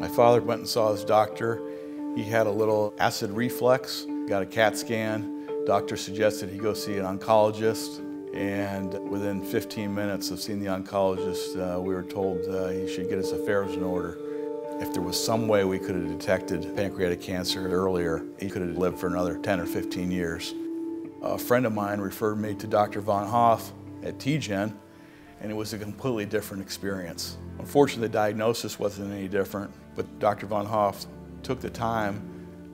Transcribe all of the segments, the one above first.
My father went and saw his doctor. He had a little acid reflux, got a CAT scan. Doctor suggested he go see an oncologist. And within 15 minutes of seeing the oncologist, uh, we were told uh, he should get his affairs in order. If there was some way we could have detected pancreatic cancer earlier, he could have lived for another 10 or 15 years. A friend of mine referred me to Dr. Von Hoff at TGen, and it was a completely different experience. Unfortunately, the diagnosis wasn't any different, but Dr. Von Hoff took the time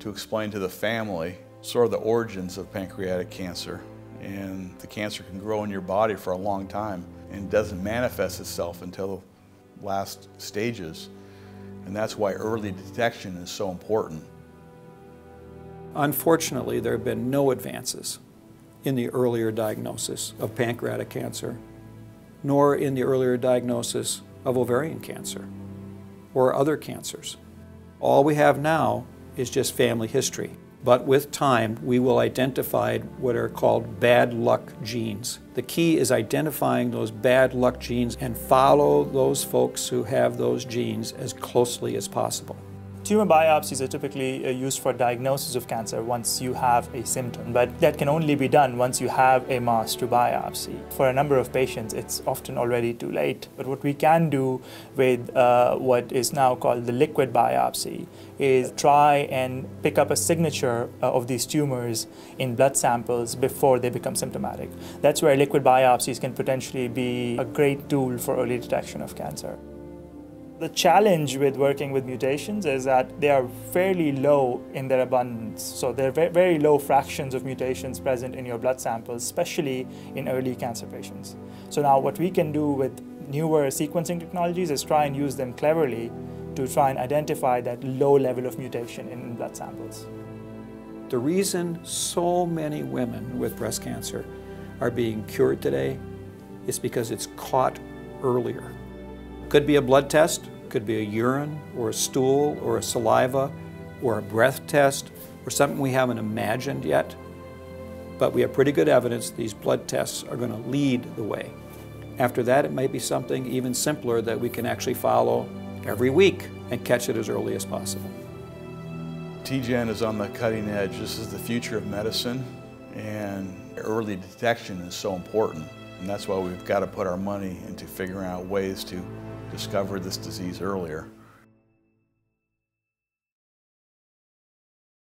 to explain to the family sort of the origins of pancreatic cancer. And the cancer can grow in your body for a long time and doesn't manifest itself until the last stages. And that's why early detection is so important. Unfortunately, there have been no advances in the earlier diagnosis of pancreatic cancer, nor in the earlier diagnosis of ovarian cancer or other cancers. All we have now is just family history. But with time, we will identify what are called bad luck genes. The key is identifying those bad luck genes and follow those folks who have those genes as closely as possible. Tumor biopsies are typically uh, used for diagnosis of cancer once you have a symptom, but that can only be done once you have a mass to biopsy. For a number of patients, it's often already too late. But what we can do with uh, what is now called the liquid biopsy is try and pick up a signature uh, of these tumors in blood samples before they become symptomatic. That's where liquid biopsies can potentially be a great tool for early detection of cancer. The challenge with working with mutations is that they are fairly low in their abundance. So there are very low fractions of mutations present in your blood samples, especially in early cancer patients. So now what we can do with newer sequencing technologies is try and use them cleverly to try and identify that low level of mutation in blood samples. The reason so many women with breast cancer are being cured today is because it's caught earlier. Could be a blood test, could be a urine or a stool or a saliva or a breath test or something we haven't imagined yet. But we have pretty good evidence these blood tests are going to lead the way. After that, it might be something even simpler that we can actually follow every week and catch it as early as possible. TGen is on the cutting edge. This is the future of medicine, and early detection is so important. And that's why we've got to put our money into figuring out ways to discover this disease earlier.